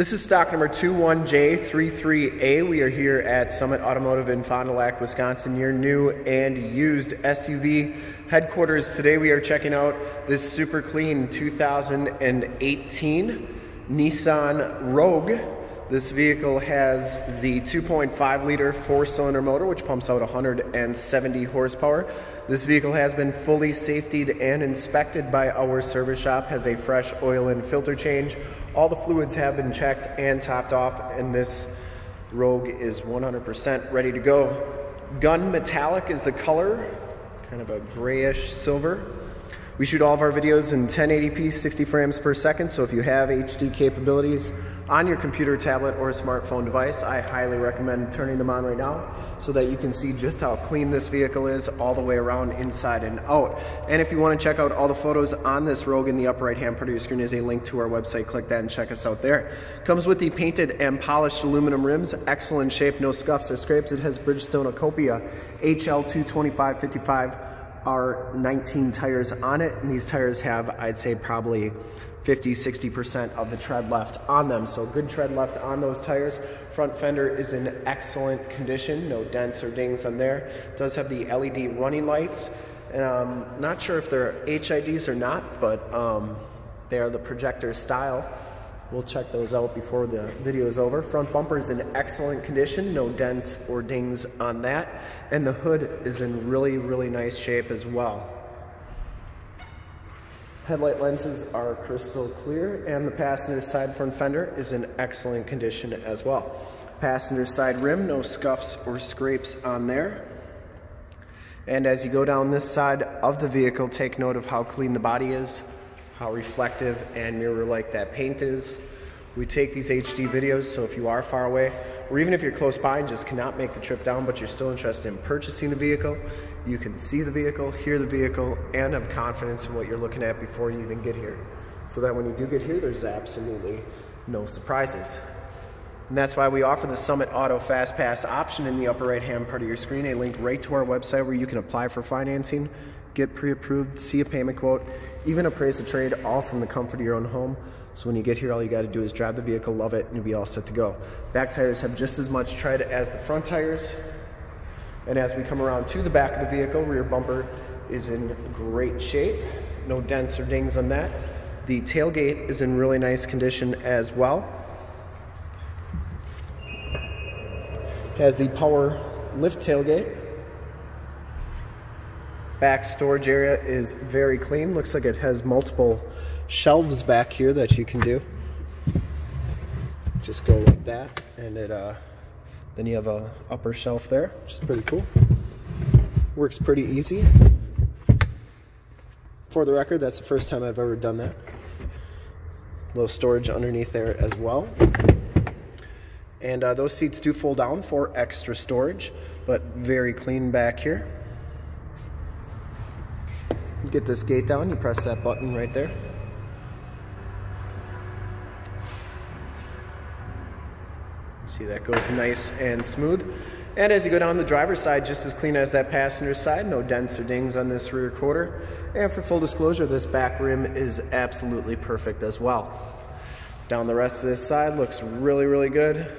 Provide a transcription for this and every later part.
This is stock number 21J33A. We are here at Summit Automotive in Fond du Lac, Wisconsin, your new and used SUV headquarters. Today we are checking out this super clean 2018 Nissan Rogue. This vehicle has the 2.5 liter four cylinder motor, which pumps out 170 horsepower. This vehicle has been fully safetied and inspected by our service shop, has a fresh oil and filter change. All the fluids have been checked and topped off, and this Rogue is 100% ready to go. Gun metallic is the color, kind of a grayish silver. We shoot all of our videos in 1080p, 60 frames per second, so if you have HD capabilities on your computer, tablet, or smartphone device, I highly recommend turning them on right now so that you can see just how clean this vehicle is all the way around inside and out. And if you want to check out all the photos on this Rogue in the upper right hand part of your screen is a link to our website. Click that and check us out there. Comes with the painted and polished aluminum rims, excellent shape, no scuffs or scrapes. It has Bridgestone Ecopia HL22555 are 19 tires on it, and these tires have, I'd say, probably 50, 60% of the tread left on them. So good tread left on those tires. Front fender is in excellent condition, no dents or dings on there. Does have the LED running lights. And I'm not sure if they're HIDs or not, but um, they are the projector style. We'll check those out before the video is over. Front bumper is in excellent condition, no dents or dings on that. And the hood is in really, really nice shape as well. Headlight lenses are crystal clear and the passenger side front fender is in excellent condition as well. Passenger side rim, no scuffs or scrapes on there. And as you go down this side of the vehicle, take note of how clean the body is how reflective and mirror-like that paint is. We take these HD videos, so if you are far away, or even if you're close by and just cannot make the trip down, but you're still interested in purchasing the vehicle, you can see the vehicle, hear the vehicle, and have confidence in what you're looking at before you even get here. So that when you do get here, there's absolutely no surprises. And that's why we offer the Summit Auto Fast Pass option in the upper right hand part of your screen, a link right to our website where you can apply for financing get pre-approved, see a payment quote, even appraise the trade, all from the comfort of your own home. So when you get here, all you gotta do is drive the vehicle, love it, and you'll be all set to go. Back tires have just as much tread as the front tires. And as we come around to the back of the vehicle, rear bumper is in great shape. No dents or dings on that. The tailgate is in really nice condition as well. Has the power lift tailgate Back storage area is very clean. Looks like it has multiple shelves back here that you can do. Just go like that and it uh, then you have a upper shelf there, which is pretty cool. Works pretty easy. For the record, that's the first time I've ever done that. Little storage underneath there as well. And uh, those seats do fold down for extra storage, but very clean back here get this gate down, you press that button right there. See that goes nice and smooth. And as you go down the driver's side, just as clean as that passenger side, no dents or dings on this rear quarter. And for full disclosure, this back rim is absolutely perfect as well. Down the rest of this side looks really, really good.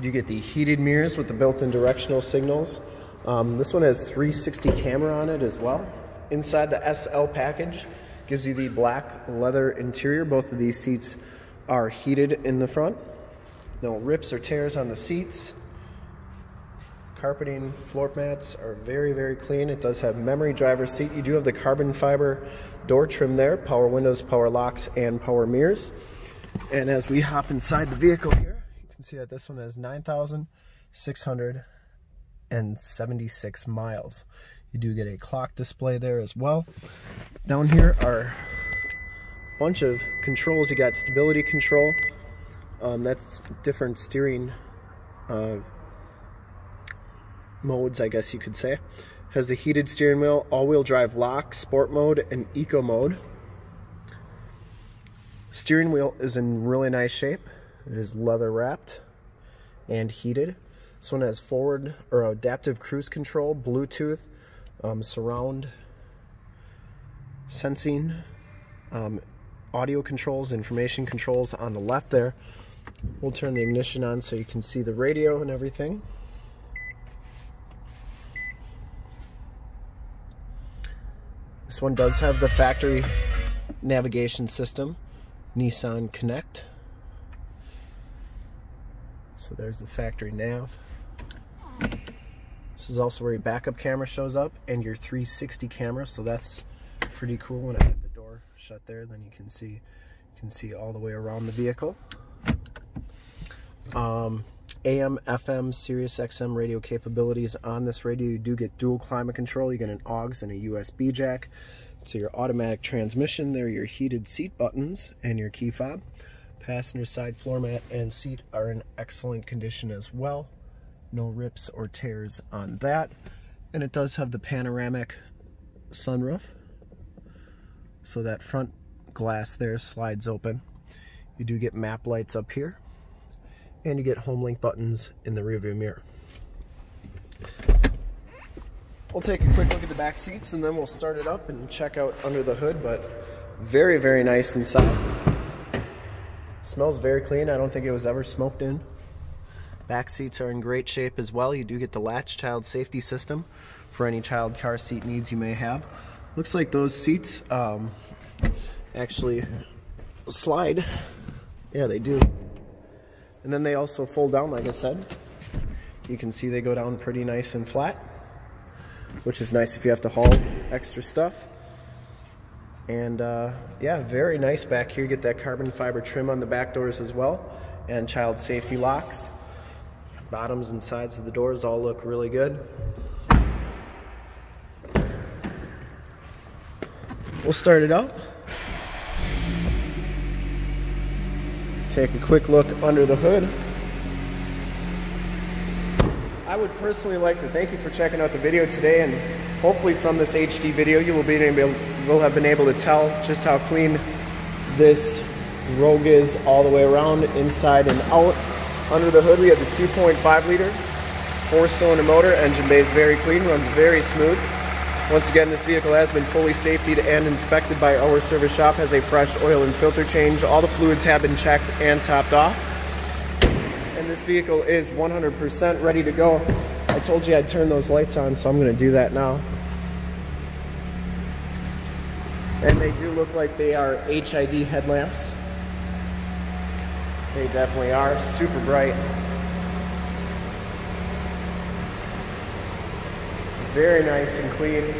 You get the heated mirrors with the built-in directional signals. Um, this one has 360 camera on it as well. Inside the SL package gives you the black leather interior. Both of these seats are heated in the front. No rips or tears on the seats. Carpeting, floor mats are very, very clean. It does have memory driver seat. You do have the carbon fiber door trim there, power windows, power locks, and power mirrors. And as we hop inside the vehicle here, you can see that this one has 9,600 and 76 miles. You do get a clock display there as well. Down here are a bunch of controls. You got stability control. Um, that's different steering uh, modes, I guess you could say. Has the heated steering wheel, all-wheel drive lock, sport mode, and eco mode. Steering wheel is in really nice shape. It is leather wrapped and heated. This one has forward or adaptive cruise control, Bluetooth, um, surround sensing, um, audio controls, information controls on the left there. We'll turn the ignition on so you can see the radio and everything. This one does have the factory navigation system, Nissan Connect. So there's the factory nav. This is also where your backup camera shows up and your 360 camera, so that's pretty cool when I have the door shut there, then you can see you can see all the way around the vehicle. Um, AM, FM, Sirius XM radio capabilities on this radio. You do get dual climate control. You get an AUX and a USB jack. So your automatic transmission, there your heated seat buttons and your key fob. Passenger side floor mat and seat are in excellent condition as well. No rips or tears on that. And it does have the panoramic sunroof. So that front glass there slides open. You do get map lights up here and you get home link buttons in the rearview mirror. We'll take a quick look at the back seats and then we'll start it up and check out under the hood, but very, very nice inside. Smells very clean. I don't think it was ever smoked in. Back seats are in great shape as well. You do get the latch child safety system for any child car seat needs you may have. Looks like those seats um, actually slide. Yeah, they do. And then they also fold down, like I said. You can see they go down pretty nice and flat, which is nice if you have to haul extra stuff. And uh, yeah, very nice back here. You get that carbon fiber trim on the back doors as well, and child safety locks. Bottoms and sides of the doors all look really good. We'll start it up. take a quick look under the hood. I would personally like to thank you for checking out the video today and hopefully from this HD video you will be able, will have been able to tell just how clean this Rogue is all the way around, inside and out. Under the hood we have the 2.5 liter four cylinder motor, engine bay is very clean, runs very smooth. Once again, this vehicle has been fully safetied and inspected by our service shop, has a fresh oil and filter change. All the fluids have been checked and topped off. And this vehicle is 100% ready to go. I told you I'd turn those lights on, so I'm gonna do that now. And they do look like they are HID headlamps. They definitely are, super bright. Very nice and clean.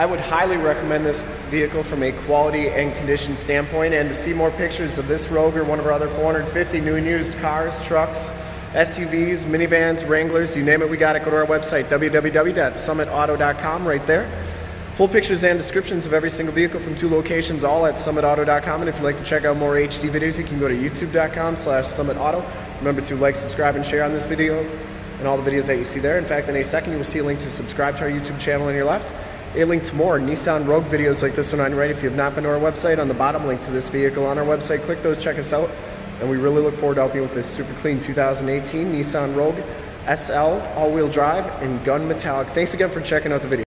I would highly recommend this vehicle from a quality and condition standpoint and to see more pictures of this Rogue or one of our other 450 new and used cars, trucks, SUVs, minivans, Wranglers, you name it, we got it. Go to our website, www.summitauto.com right there. Full pictures and descriptions of every single vehicle from two locations, all at summitauto.com. And if you'd like to check out more HD videos, you can go to youtube.com slash summitauto. Remember to like, subscribe, and share on this video and all the videos that you see there. In fact, in a second, you will see a link to subscribe to our YouTube channel on your left, a link to more Nissan Rogue videos like this one on right. If you have not been to our website, on the bottom, link to this vehicle on our website. Click those, check us out, and we really look forward to helping you with this super clean 2018 Nissan Rogue SL all-wheel drive in gun metallic. Thanks again for checking out the video.